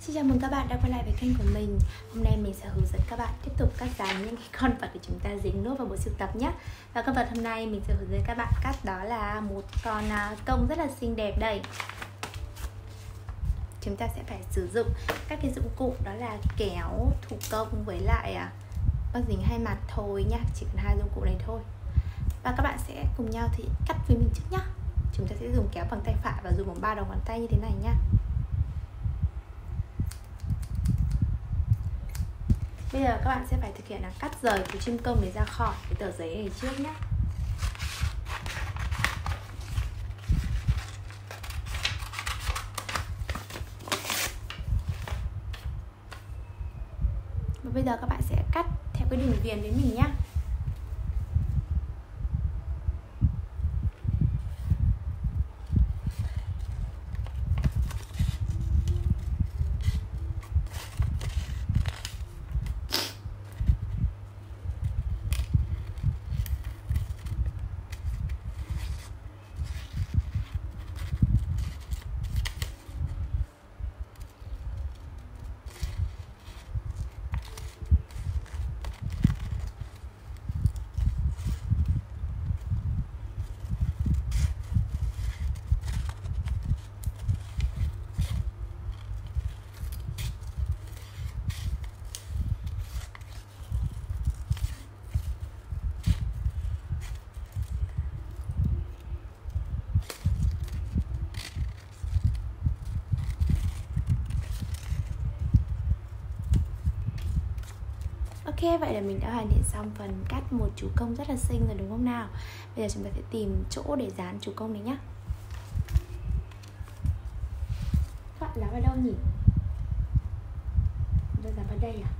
Xin chào mừng các bạn đã quay lại với kênh của mình. Hôm nay mình sẽ hướng dẫn các bạn tiếp tục cắt dán những cái con vật của chúng ta dính nốt vào bộ sưu tập nhé. Và con vật hôm nay mình sẽ hướng dẫn các bạn cắt đó là một con à, công rất là xinh đẹp đây. Chúng ta sẽ phải sử dụng các cái dụng cụ đó là kéo, thủ công với lại à, băng dính hai mặt thôi nhá Chỉ cần hai dụng cụ này thôi. Và các bạn sẽ cùng nhau thì cắt với mình trước nhá. Chúng ta sẽ dùng kéo bằng tay phải và dùng bằng ba đầu ngón tay như thế này nhá. Bây giờ các bạn sẽ phải thực hiện là cắt rời cái chim công này ra khỏi cái tờ giấy này trước nhé. Và bây giờ các bạn sẽ cắt theo cái đường viền với mình nhé. Ok, vậy là mình đã hoàn thiện xong phần cắt một chú công rất là xinh rồi đúng không nào? Bây giờ chúng ta sẽ tìm chỗ để dán chú công này nhá. Các bạn dán vào đâu nhỉ? Chúng ta dán vào đây à?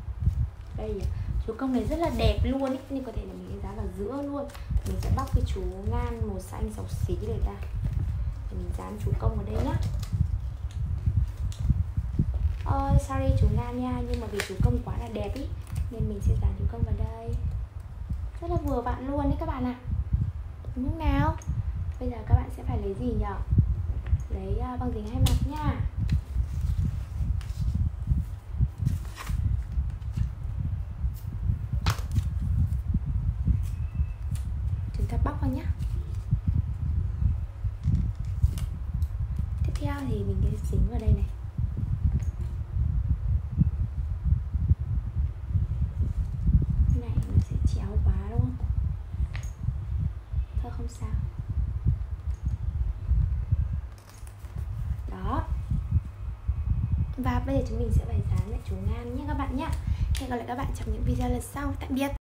Đây à? Chú công này rất là đẹp luôn ý. Nhưng có thể là mình dán vào giữa luôn. Mình sẽ bóc cái chú ngan màu xanh xấu xí này ra. Để mình dán chú công vào đây nhá. Ôi, sorry chú ngan nha. Nhưng mà vì chú công quá là đẹp ý nên mình sẽ dán chú công vào đây. Rất là vừa vặn luôn đấy các bạn ạ. Đúng không nào bây giờ các bạn sẽ phải lấy gì nhỉ? Lấy à, uh, băng dính hai mặt nha. Chúng ta bóc vào nhá. Tiếp theo thì mình sẽ dính vào đây này không sao? Đó. Và bây giờ chúng mình sẽ phải dán lại chú ngan nhé các bạn nhé. Hẹn gặp lại các bạn trong những video lần sau. Tạm biệt.